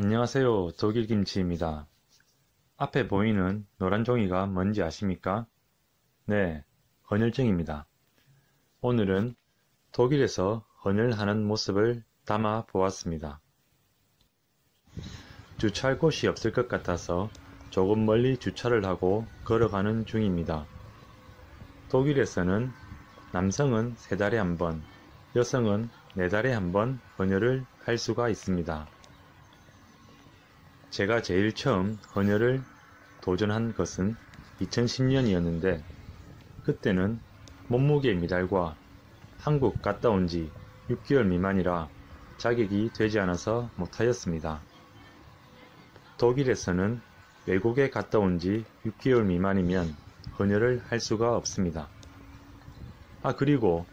안녕하세요. 독일김치입니다. 앞에 보이는 노란 종이가 뭔지 아십니까? 네, 헌혈증입니다. 오늘은 독일에서 헌혈하는 모습을 담아 보았습니다. 주차할 곳이 없을 것 같아서 조금 멀리 주차를 하고 걸어가는 중입니다. 독일에서는 남성은 세 달에 한 번, 여성은 네 달에 한 번 헌혈을 할 수가 있습니다. 제가 제일 처음 헌혈을 도전한 것은 2010년이었는데 그때는 몸무게 미달과 한국 갔다 온 지 6개월 미만이라 자격이 되지 않아서 못하였습니다. 독일에서는 외국에 갔다 온 지 6개월 미만이면 헌혈을 할 수가 없습니다. 아 그리고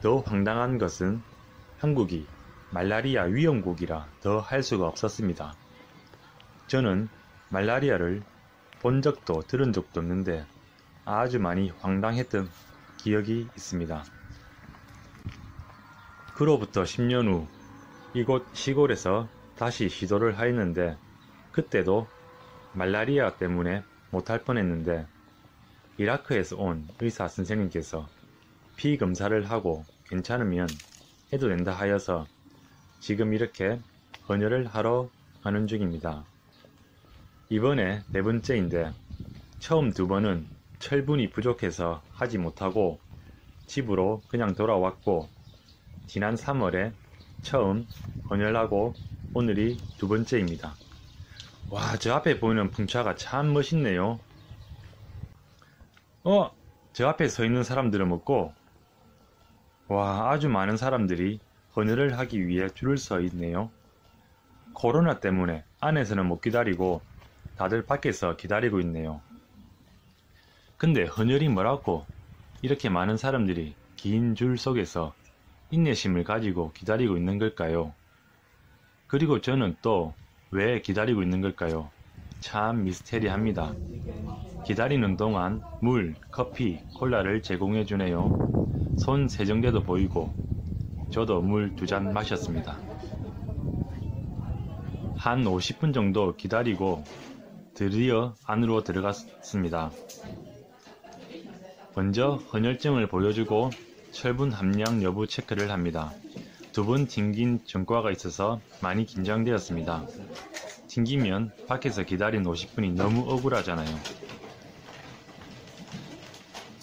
더 황당한 것은 한국이 말라리아 위험국이라 더 할 수가 없었습니다. 저는 말라리아를 본 적도 들은 적도 없는데 아주 많이 황당했던 기억이 있습니다. 그로부터 10년 후 이곳 시골에서 다시 시도를 하였는데 그때도 말라리아 때문에 못할 뻔했는데 이라크에서 온 의사 선생님께서 피 검사를 하고 괜찮으면 해도 된다 하여서 지금 이렇게 헌혈을 하러 가는 중입니다. 이번에 네 번째인데 처음 두 번은 철분이 부족해서 하지 못하고 집으로 그냥 돌아왔고 지난 3월에 처음 헌혈하고 오늘이 두 번째입니다. 와, 저 앞에 보이는 풍차가 참 멋있네요. 어, 저 앞에 서 있는 사람들은 없고, 와, 아주 많은 사람들이 헌혈을 하기 위해 줄을 서 있네요. 코로나 때문에 안에서는 못 기다리고 다들 밖에서 기다리고 있네요. 근데 헌혈이 뭐라고 이렇게 많은 사람들이 긴 줄 속에서 인내심을 가지고 기다리고 있는 걸까요? 그리고 저는 또 왜 기다리고 있는 걸까요? 참 미스테리합니다. 기다리는 동안 물, 커피, 콜라를 제공해 주네요. 손 세정제도 보이고 저도 물 두 잔 마셨습니다. 한 50분 정도 기다리고 드디어 안으로 들어갔습니다. 먼저 헌혈증을 보여주고 철분 함량 여부 체크를 합니다. 두 번 튕긴 전과가 있어서 많이 긴장되었습니다. 튕기면 밖에서 기다린 50분이 너무 억울하잖아요.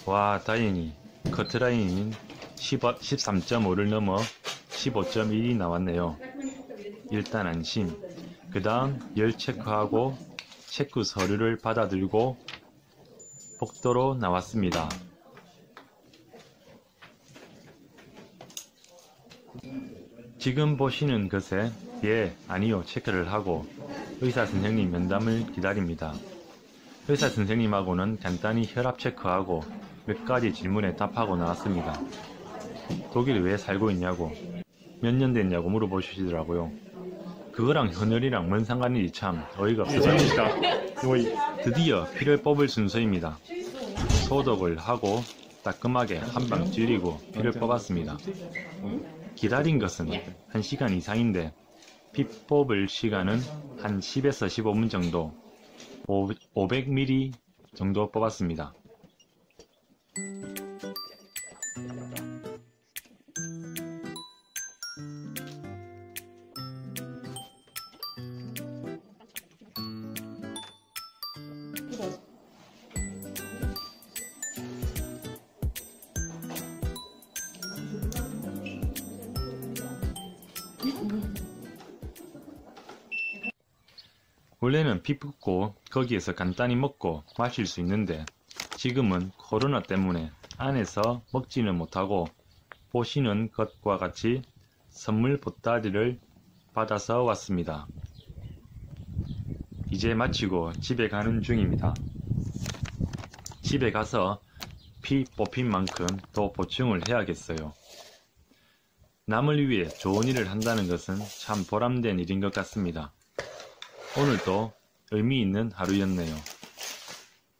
와 다행히 커트라인인 13.5를 넘어 15.1이 나왔네요. 일단 안심. 그 다음 열 체크하고 체크 서류를 받아들고 복도로 나왔습니다. 지금 보시는 것에 예, 아니요 체크를 하고 의사 선생님 면담을 기다립니다. 의사 선생님하고는 간단히 혈압 체크하고 몇 가지 질문에 답하고 나왔습니다. 독일 왜 살고 있냐고 몇 년 됐냐고 물어보시더라고요. 그거랑 헌혈이랑 뭔 상관인지 참 어이가 없었습니다. 드디어 피를 뽑을 순서입니다. 소독을 하고 따끔하게 한방 찌르고 피를 뽑았습니다. 기다린 것은 1시간 이상인데 피 뽑을 시간은 한 10에서 15분 정도 500ml 정도 뽑았습니다. 원래는 피 붓고 거기에서 간단히 먹고 마실 수 있는데 지금은 코로나 때문에 안에서 먹지는 못하고 보시는 것과 같이 선물 보따리를 받아서 왔습니다. 이제 마치고 집에 가는 중입니다. 집에 가서 피 뽑힌 만큼 또 보충을 해야겠어요. 남을 위해 좋은 일을 한다는 것은 참 보람된 일인 것 같습니다. 오늘도 의미 있는 하루였네요.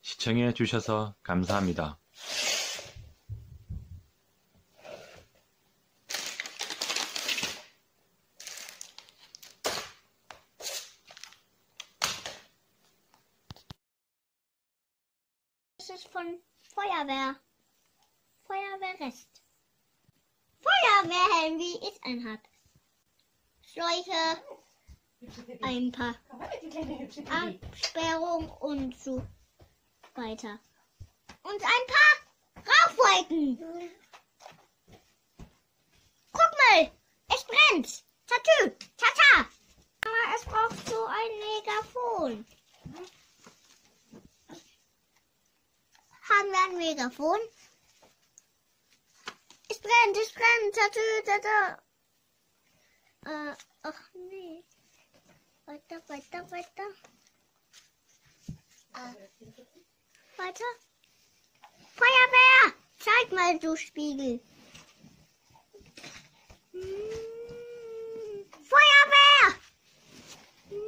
시청해 주셔서 감사합니다. von Feuerwehr. Feuerwehrrest. Feuerwehrhelm, wie ich ein hat. Schläuche, ein paar Absperrung und so weiter. Und ein paar Rauchwolken. Guck mal, es brennt. Tatü, tata. Aber es braucht so ein Megafon. Haben wir ein Megafon? Brennt, es brennt. Tatü, tata. Äh, ach nee. Weiter, weiter, weiter. Äh, weiter. Feuerwehr! Zeig mal, du Spiegel. Hm, Feuerwehr! Hm,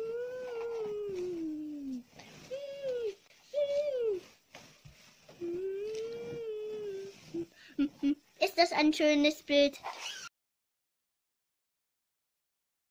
hm, hm, hm. Ist das ein schönes Bild?